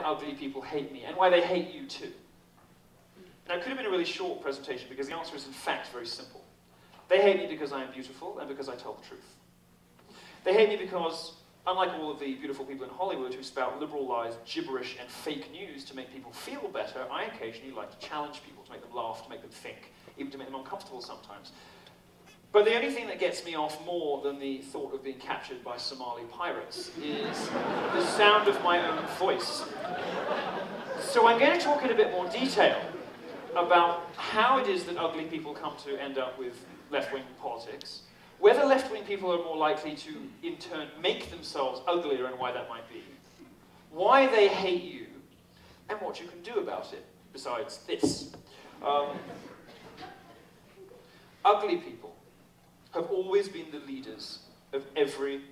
why ugly people hate me and why they hate you too. Now, it could have been a really short presentation because the answer is, in fact, very simple. They hate me because I am beautiful and because I tell the truth. They hate me because, unlike all of the beautiful people in Hollywood who spout liberal lies, gibberish, and fake news to make people feel better, I occasionally like to challenge people, to make them laugh, to make them think, even to make them uncomfortable sometimes. But the only thing that gets me off more than the thought of being captured by Somali pirates is sound of my own voice. So I'm going to talk in a bit more detail about how it is that ugly people come to end up with left-wing politics, whether left-wing people are more likely to, in turn, make themselves uglier and why that might be, why they hate you, and what you can do about it, besides this. Um, ugly people have always been the leaders of every